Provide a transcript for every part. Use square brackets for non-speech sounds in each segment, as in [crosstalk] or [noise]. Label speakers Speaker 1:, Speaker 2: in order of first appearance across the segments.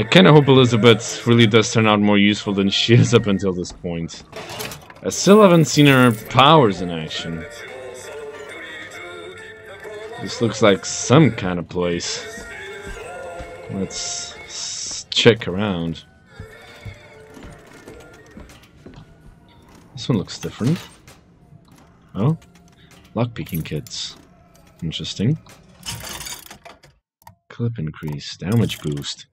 Speaker 1: I kinda hope Elizabeth really does turn out more useful than she is up until this point. I still haven't seen her powers in action. This looks like some kind of place. Let's check around. This one looks different. Oh, lockpicking kits. Interesting. Clip increase, damage boost.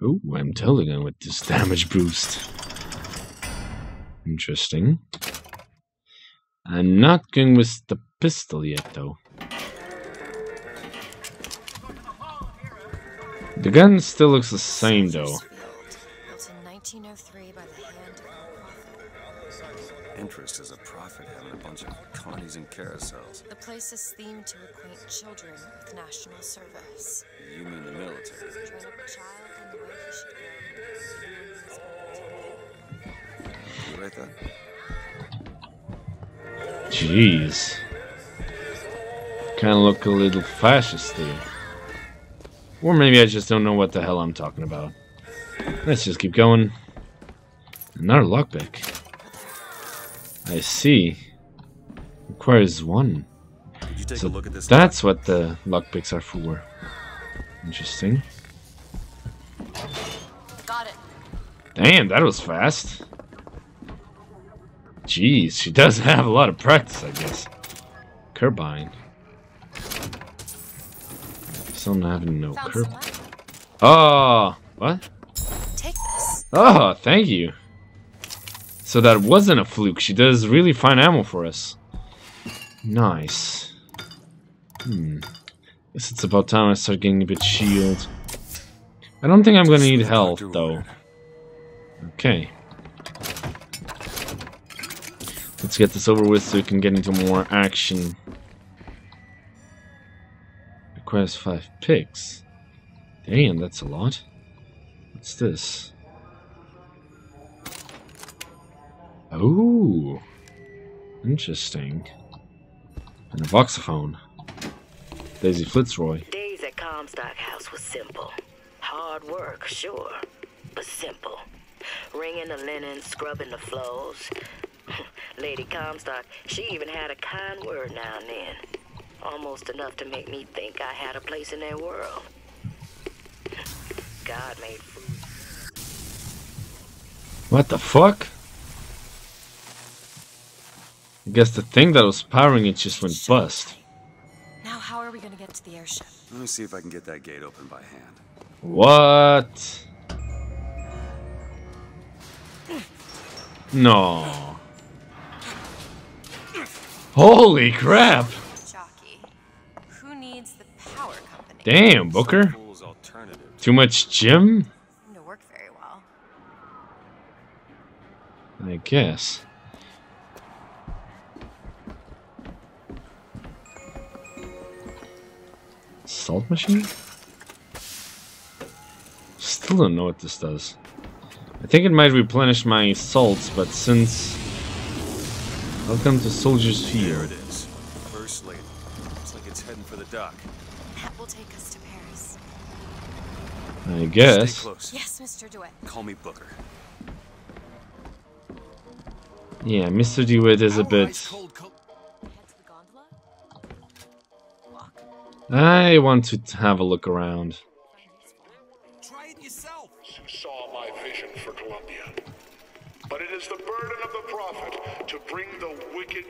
Speaker 1: Oh, I'm totally going with this damage boost. Interesting. I'm not going with the pistol yet, though. The gun still looks the same, though.
Speaker 2: Interest as a prophet having a bunch of connies and carousels.
Speaker 3: The place is themed to acquaint children with national service.
Speaker 2: You mean the military?
Speaker 3: Train up a child in the way he should go.
Speaker 2: You write that?
Speaker 1: Jeez. Kinda look a little fascist there. Or maybe I just don't know what the hell I'm talking about. Let's just keep going. Another lockpick. I see. Requires one.
Speaker 2: Did you take
Speaker 1: So
Speaker 2: a look at this?
Speaker 1: That's what the lockpicks are for. Interesting.
Speaker 3: Got it.
Speaker 1: Damn, that was fast. Jeez, she does [laughs] have a lot of practice, I guess. Carbine. Still not having no
Speaker 3: Found.
Speaker 1: Oh, what?
Speaker 3: Take this.
Speaker 1: Oh, thank you. So that wasn't a fluke. She does really fine ammo for us. Nice. Hmm. Guess it's about time I start getting a bit shield. I don't think I'm gonna need health, though. Okay. Let's get this over with so we can get into more action. Requires five picks. Damn, that's a lot. What's this? Oh, interesting. And a voxophone. Daisy Fitzroy.
Speaker 4: Days at Comstock House was simple. Hard work, sure, but simple. Wringing the linen, scrubbing the floors. [laughs] Lady Comstock, she even had a kind word now and then. Almost enough to make me think I had a place in their world. God made food.
Speaker 1: What the fuck? I guess the thing that was powering it just went bust.
Speaker 3: Now, how are we gonna get to the airship?
Speaker 2: Let me see if I can get that gate open by hand.
Speaker 1: What? No. Holy crap!
Speaker 3: Jockey. Who needs the power company?
Speaker 1: Damn, Booker. Too much gym?
Speaker 3: To work very well.
Speaker 1: I guess. Salt machine? Still don't know what this does. I think it might replenish my salts, but since... Welcome to Soldier's
Speaker 2: There
Speaker 1: Field.
Speaker 2: it is. First lady. Looks like it's heading for the dock.
Speaker 3: That will take us to Paris.
Speaker 1: I
Speaker 2: Stay
Speaker 1: guess.
Speaker 2: close.
Speaker 3: Yes, Mr. DeWitt.
Speaker 2: Call me Booker.
Speaker 1: Yeah, Mr. DeWitt is a bit...
Speaker 3: Head to the gondola? Walk.
Speaker 1: I want to have a look around.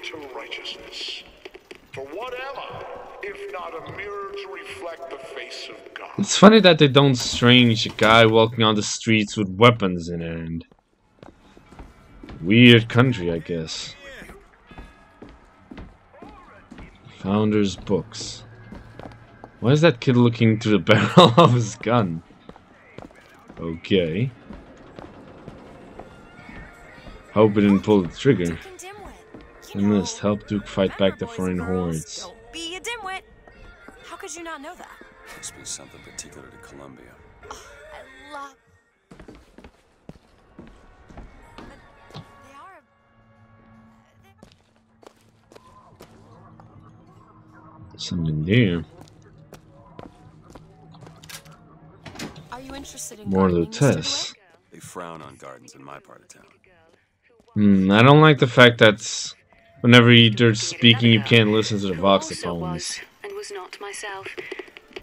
Speaker 5: To righteousness. For what am I, if not a mirror to reflect the face of God?
Speaker 1: It's funny that they don't strange a guy walking on the streets with weapons in hand. Weird country, I guess. Founder's books. Why is that kid looking through the [laughs] barrel of his gun? Okay. Hope he didn't pull the trigger. Enlist, help Duke fight back the foreign hordes.
Speaker 3: Be a dimwit. How could you not know that?
Speaker 2: Must be something particular to Columbia.
Speaker 3: Oh, I love. They are...
Speaker 1: Something new.
Speaker 3: Are you interested in
Speaker 1: more
Speaker 3: Lutes?
Speaker 2: They frown on gardens in my part of town.
Speaker 1: Hmm, I don't like the fact that's whenever you- they're speaking, you can't listen to the
Speaker 6: Who also
Speaker 1: voxophones.
Speaker 6: and was not myself.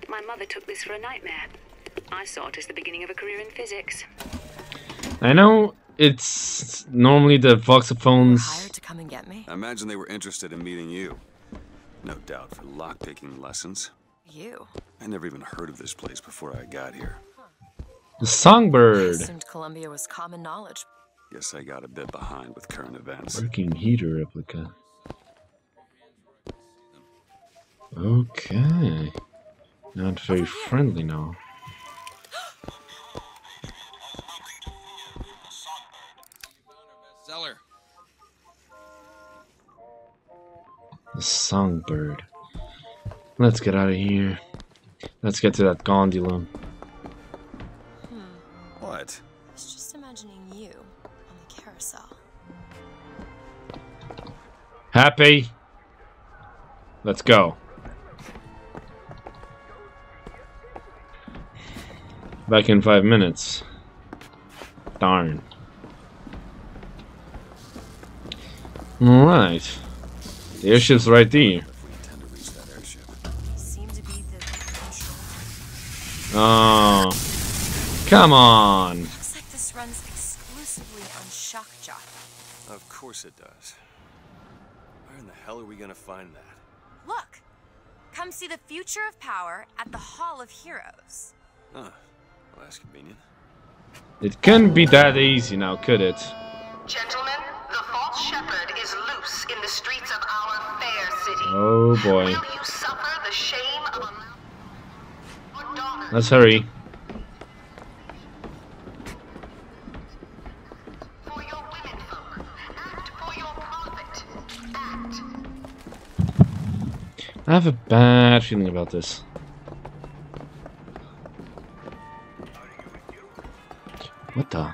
Speaker 6: My mother took this for a nightmare. I saw it as the beginning of a career in physics.
Speaker 1: I know it's normally the
Speaker 3: You were
Speaker 1: voxophones.
Speaker 3: hired to come and get me?
Speaker 2: I imagine they were interested in meeting you. No doubt for lockpicking lessons.
Speaker 3: You.
Speaker 2: I never even heard of this place before I got here.
Speaker 1: The
Speaker 3: I
Speaker 1: songbird.
Speaker 3: assumed Columbia was common knowledge.
Speaker 2: Guess I got a bit behind with current events.
Speaker 1: Working heater replica. Okay. Not very friendly now.
Speaker 7: Zeller.
Speaker 1: The songbird. Let's get out of here. Let's get to that gondola. Happy? Let's go. Back in five minutes. Darn. Alright. The airship's right there.
Speaker 2: If we intend to reach that airship.
Speaker 3: Seem to be the control.
Speaker 1: Oh. Come on.
Speaker 3: Looks like this runs exclusively on shock jock.
Speaker 2: Of course it does. Where hell are we gonna find that?
Speaker 3: Look! Come see the future of power at the Hall of Heroes.
Speaker 2: Huh. Well, that's convenient.
Speaker 1: It couldn't be that easy now, could it?
Speaker 8: Gentlemen, the false shepherd is loose in the streets of our fair city.
Speaker 1: Oh boy.
Speaker 8: Will you
Speaker 1: I have a bad feeling about this. What the?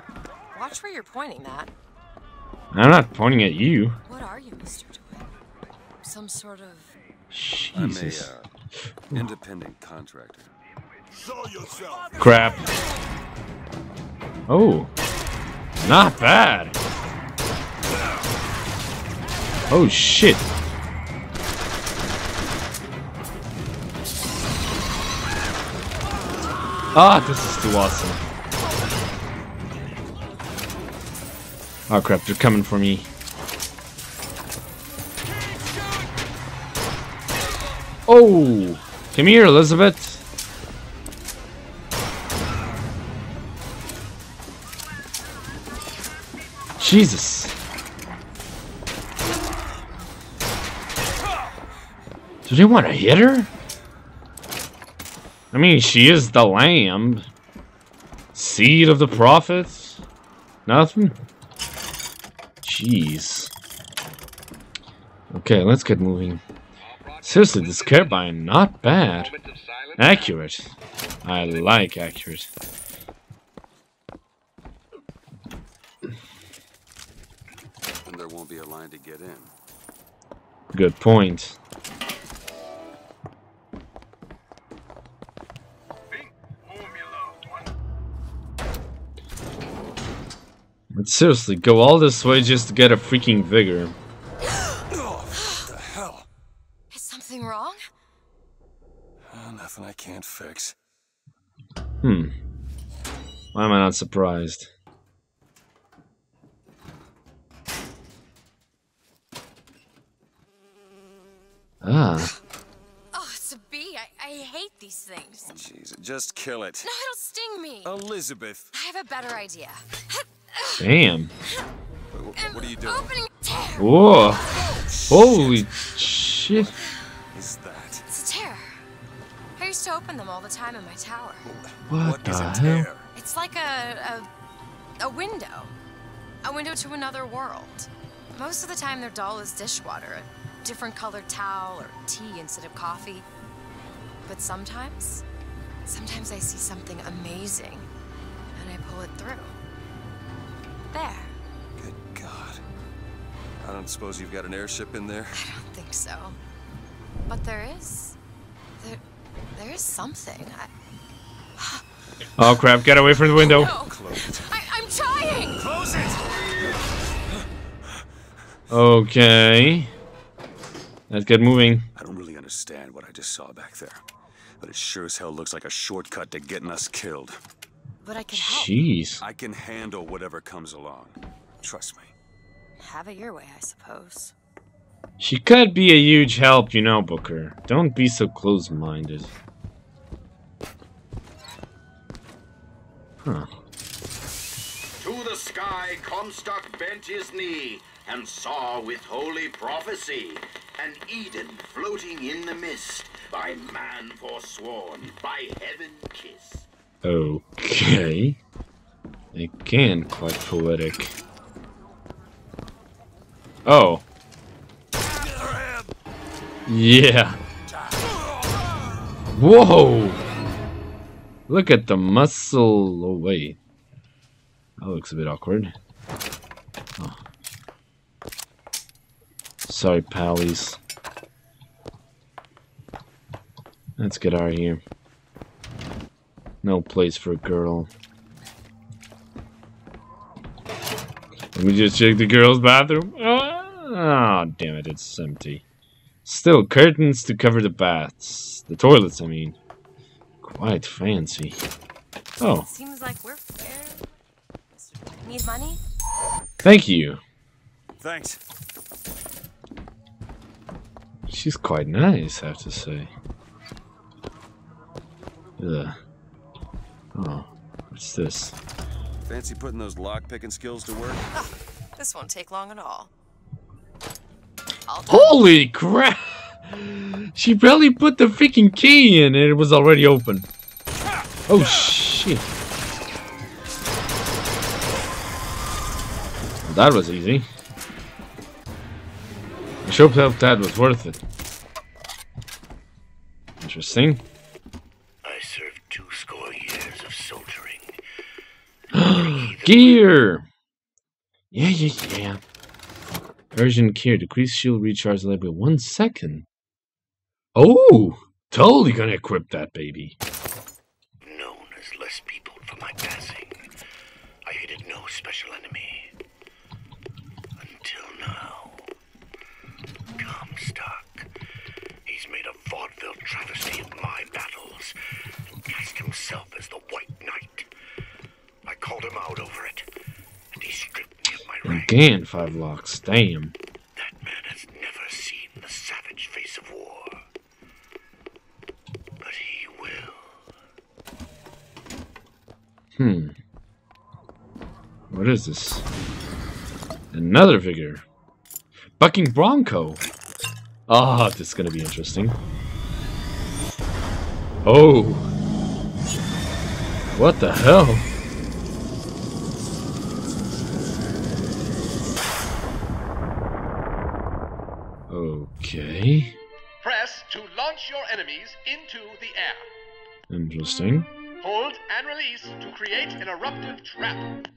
Speaker 3: Watch where you're pointing that.
Speaker 1: I'm not pointing at you.
Speaker 3: What are you, Mr. DeWitt? Some sort of.
Speaker 1: Jesus.
Speaker 2: I'm a uh, independent contractor.
Speaker 1: Crap. Oh. Not bad. Oh shit. Ah, this is too awesome. Oh crap, they're coming for me. Oh! Come here, Elizabeth. Jesus. Do they want to hit her? I mean, she is the lamb. Seed of the prophets. Nothing? Jeez. Okay, let's get moving. Seriously, this carbine, not bad. Accurate. I like accurate.
Speaker 2: And there won't be a line to get in.
Speaker 1: Good point. Seriously, go all this way just to get a freaking vigor.
Speaker 2: Oh, What the hell?
Speaker 3: Is something wrong?
Speaker 2: Uh, nothing I can't fix.
Speaker 1: Hmm. Why am I not surprised? Ah.
Speaker 3: Oh, it's a bee. I, I hate these things.
Speaker 2: Jeez, just kill it.
Speaker 3: No, it'll sting me.
Speaker 2: Elizabeth!
Speaker 3: I have a better idea. [laughs]
Speaker 1: Damn.
Speaker 2: What are you doing?
Speaker 3: Opening.
Speaker 1: Whoa. Holy shit.
Speaker 2: Is that?
Speaker 3: It's a tear. I used to open them all the time in my tower.
Speaker 1: What,
Speaker 2: What
Speaker 1: the hell?
Speaker 2: tear?
Speaker 3: It's like a, a a window. A window to another world. Most of the time their doll is dishwater, a different colored towel or tea instead of coffee. But sometimes, sometimes I see something amazing and I pull it through. There.
Speaker 2: Good God. I don't suppose you've got an airship in there?
Speaker 3: I don't think so. But there is. There, there is something. I, [gasps]
Speaker 1: Oh crap, get away from the window.
Speaker 3: No. I, I'm trying!
Speaker 2: Close it!
Speaker 1: Okay. Let's get moving.
Speaker 2: I don't really understand what I just saw back there. But it sure as hell looks like a shortcut to getting us killed.
Speaker 3: But I can help.
Speaker 1: Jeez.
Speaker 2: I can handle whatever comes along. Trust me.
Speaker 3: Have it your way, I suppose.
Speaker 1: She could be a huge help, you know, Booker. Don't be so close-minded. Huh.
Speaker 7: To the sky Comstock bent his knee and saw with holy prophecy an Eden floating in the mist, by man forsworn, by heaven kissed.
Speaker 1: Okay. Again, quite poetic. Oh. Yeah. Whoa! Look at the muscle. Oh, wait. That looks a bit awkward. Oh. Sorry, pallies. Let's get out of here. No place for a girl. Let me just check the girl's bathroom. Ah, oh, damn it, it's empty. Still, curtains to cover the baths. The toilets, I mean. Quite fancy. Oh,
Speaker 3: Seems like we're fair. Need money?
Speaker 1: thank you.
Speaker 2: Thanks.
Speaker 1: She's quite nice, I have to say. Ugh. Oh, what's this?
Speaker 2: Fancy putting those lock-picking skills to work? [laughs]
Speaker 3: This won't take long at all.
Speaker 1: Holy crap! She barely put the freaking key in and it was already open. Oh shit. That was easy. I sure hope that was worth it. Interesting. Gear! Yeah, yeah, yeah. Urgent care. Decrease shield recharge level one second. Oh! Totally gonna equip that baby.
Speaker 7: Known as less people for my passing, I hated no special enemy. Until now. Comstock. He's made a vaudeville travesty of my battles and cast himself as the White Knight. Called him out over it, and he stripped me of my rank.
Speaker 1: Again, five locks. Damn.
Speaker 7: That man has never seen the savage face of war. But he will.
Speaker 1: Hmm. What is this? Another vigor. Bucking Bronco. Ah, this is gonna be interesting. Oh. What the hell? Okay.
Speaker 9: Press to launch your enemies into the air.
Speaker 1: Interesting.
Speaker 9: Hold and release to create an eruptive trap.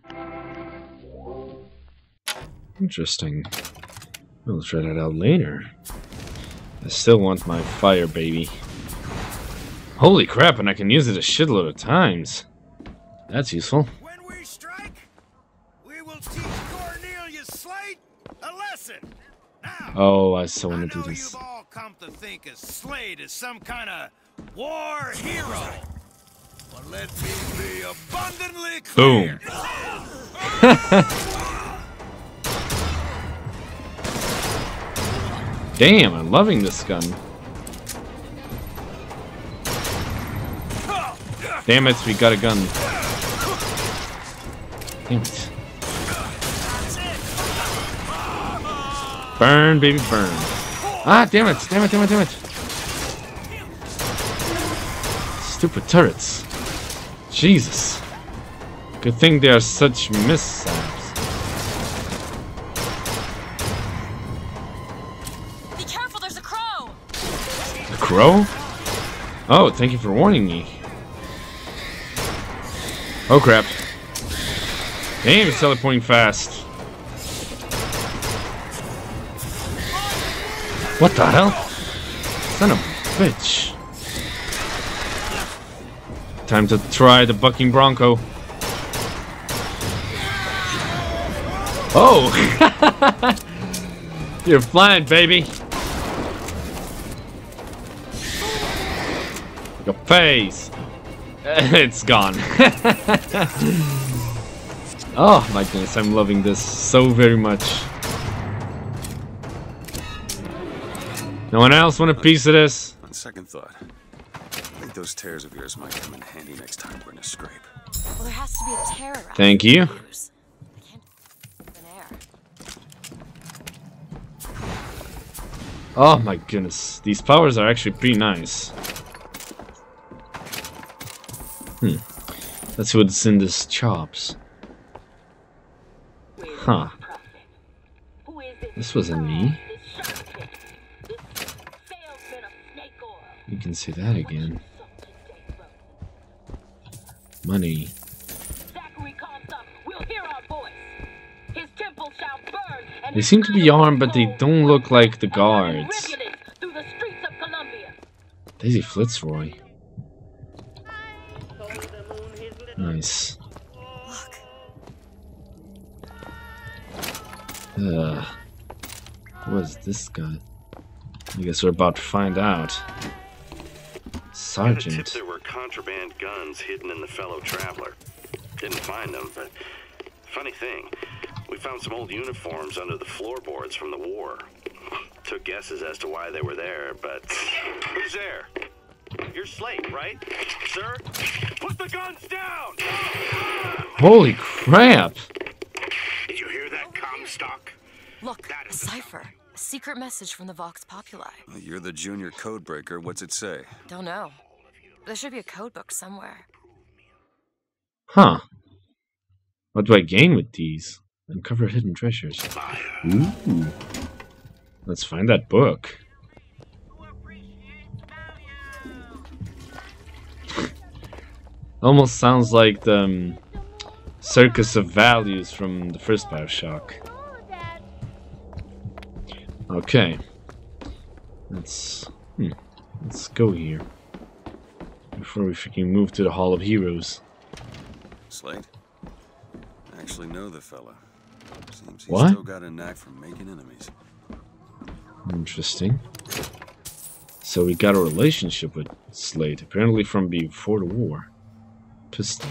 Speaker 1: Interesting. We'll try that out later. I still want my fire baby. Holy crap, and I can use it a shitload of times. That's useful.
Speaker 10: When we strike, we will teach Cornelius Slate a lesson.
Speaker 1: Oh, I still
Speaker 10: I
Speaker 1: want to do this.
Speaker 10: you've all come to think of Slate as some kind of war hero. But let me be abundantly clear.
Speaker 1: Boom. [laughs] Damn, I'm loving this gun. Damn it, we got a gun. Damn it. Burn, baby, burn. Ah, damn it, damn it, damn it, damn it. Stupid turrets. Jesus. Good thing they are such mishaps.
Speaker 3: Be careful, there's a crow!
Speaker 1: A crow? Oh, thank you for warning me. Oh crap. Damn, it's teleporting fast. What the hell? Son of a bitch. Time to try the bucking bronco. Oh! [laughs] You're flying, baby. Your face. [laughs] it's gone. [laughs] oh my goodness, I'm loving this so very much. No one else want a piece of this?
Speaker 2: On second thought, I think those tears of yours might come in handy next time we're in a scrape.
Speaker 3: Well, there has to be a tear around
Speaker 1: Thank you. Oh my goodness, these powers are actually pretty nice. Hmm. Let's see what's in this chops. Huh. This was a knee. You can see that again. Money. They seem to be armed, but they don't look like the guards. Daisy Fitzroy. Nice. Uh, what's this guy? I guess we're about to find out. Sergeant.
Speaker 2: Tip there were contraband guns hidden in the fellow traveler. Didn't find them, but funny thing, we found some old uniforms under the floorboards from the war. Took guesses as to why they were there, but who's there? You're Slate, right? Sir? Put the guns down!
Speaker 1: Holy crap!
Speaker 5: Did you hear that, Comstock?
Speaker 3: Look, that is a cipher. A secret message from the Vox Populi.
Speaker 2: You're the junior codebreaker. What's it say?
Speaker 3: Don't know. There should be a code book somewhere.
Speaker 1: Huh. What do I gain with these? Uncover hidden treasures. Ooh. Let's find that book. Almost sounds like the um, Circus of Values from the first Bioshock. Okay. Let's hmm, let's go here before we freaking move to the Hall of Heroes.
Speaker 2: Slate? I actually know the fella. Seems he's
Speaker 1: What?
Speaker 2: still got a knack for making enemies.
Speaker 1: Interesting. So we got a relationship with Slate, apparently from before the war. Piston.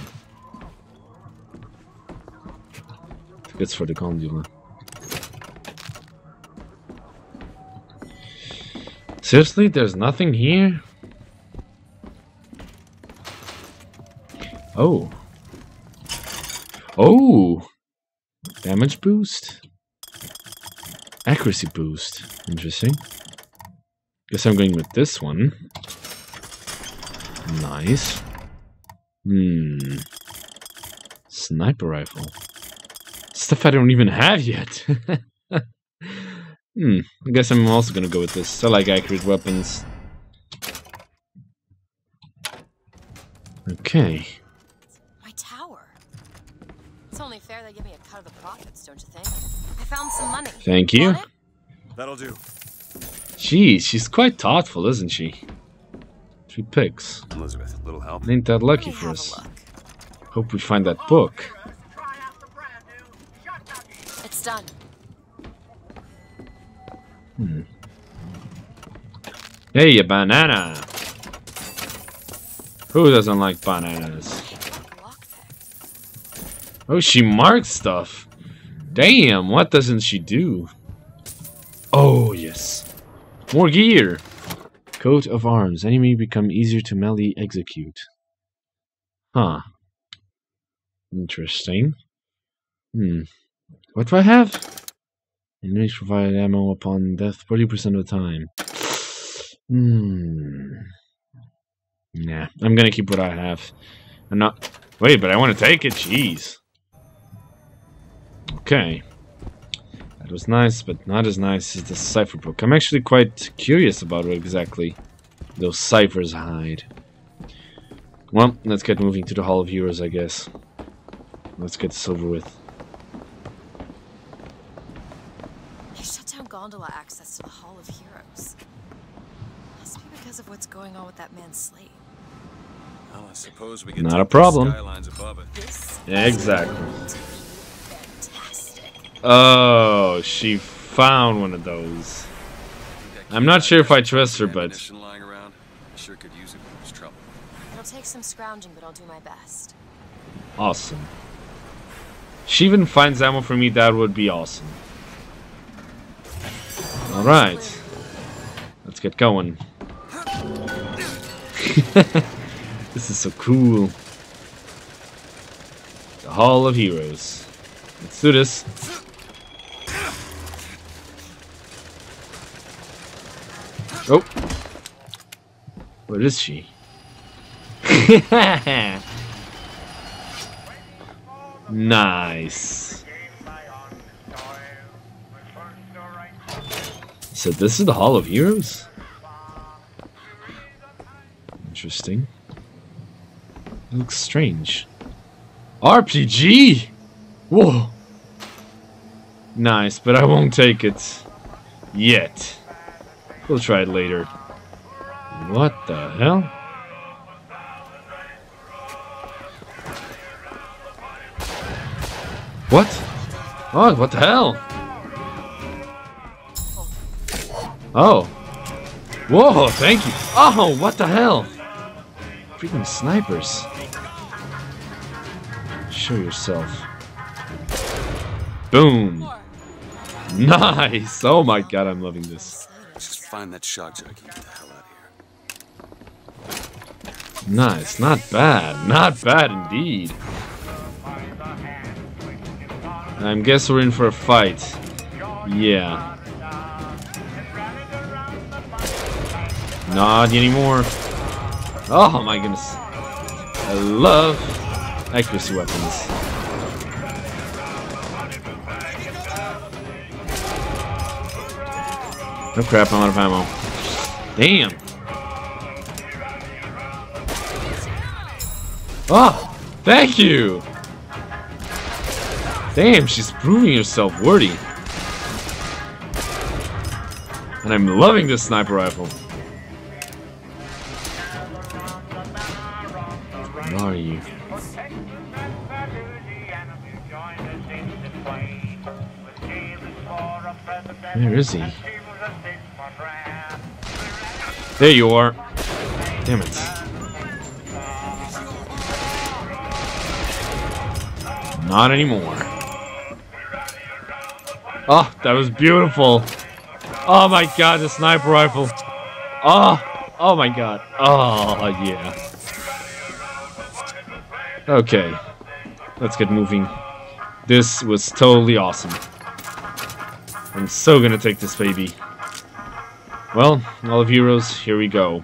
Speaker 1: Tickets for the gondola. Seriously, there's nothing here? Oh. Oh! Damage boost? Accuracy boost. Interesting. Guess I'm going with this one. Nice. Hmm. Sniper rifle. Stuff I don't even have yet. [laughs] hmm. I guess I'm also gonna go with this. I like accurate weapons. Okay.
Speaker 3: My tower. It's only fair they give me a cut of the profits, don't you think? I found some money.
Speaker 1: Thank you.
Speaker 2: That'll do.
Speaker 1: Jeez, she's quite thoughtful, isn't she? Three picks.
Speaker 2: Elizabeth, little help?
Speaker 1: Ain't that lucky for us. Hope we find that book.
Speaker 3: It's done.
Speaker 1: Hmm. Hey, a banana! Who doesn't like bananas? Oh, she marks stuff. Damn, what doesn't she do? Oh, yes. More gear! Coat of arms. Enemy become easier to melee execute. Huh. Interesting. Hmm. What do I have? Enemies provide ammo upon death 40% of the time. Hmm. Nah, I'm gonna keep what I have. I'm not. Wait, but I want to take it. Jeez. Okay. That was nice, but not as nice as the cipher book. I'm actually quite curious about what exactly those ciphers hide. Well, let's get moving to the Hall of Heroes, I guess. Let's get this over with.
Speaker 3: They shut down gondola access to the Hall of Heroes. Must be because of what's going on with that man Slate.
Speaker 10: Well, I suppose we
Speaker 1: Not a problem. Exactly. Oh, she found one of those. I'm not sure if I trust her, but
Speaker 3: sure could use it when there's trouble. It'll take some scrounging, but I'll do my best.
Speaker 1: Awesome. She even finds ammo for me, that would be awesome. Alright. Let's get going. [laughs] this is so cool. The Hall of Heroes. Let's do this. Oh. Where is she? [laughs] nice. So this is the Hall of Heroes? Interesting. It looks strange. RPG! Whoa! Nice, but I won't take it. Yet. We'll try it later. What the hell? What? Oh, what the hell? Oh. Whoa, thank you. Oh, what the hell? Freaking snipers. Show yourself. Boom. Nice. Oh my god, I'm loving this.
Speaker 10: Find that shock jockey. Get the hell out
Speaker 1: of here. Nice. Not bad. Not bad indeed. I guess we're in for a fight. Yeah. Not anymore. Oh my goodness. I love accuracy weapons. No crap, I'm out of ammo. Damn. Oh, thank you. Damn, she's proving herself worthy. And I'm loving this sniper rifle. Where are you? Where is he? There you are. Damn it. Not anymore. Oh, that was beautiful. Oh my god, the sniper rifle. Oh, oh my god. Oh, yeah. Okay. Let's get moving. This was totally awesome. I'm so gonna take this baby. Well, all of heroes, here we go.